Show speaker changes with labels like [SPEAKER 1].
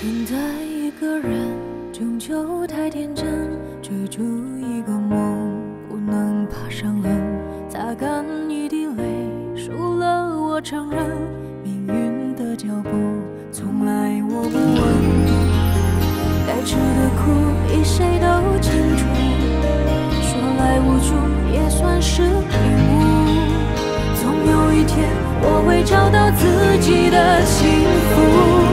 [SPEAKER 1] 等待一个人，终究太天真，追逐一个梦，不能怕伤痕，擦干一滴泪。输了，我承认命运的脚步从来我不问。该吃的苦比谁都清楚，说来无助也算是领悟。总有一天我会找到自己的幸福。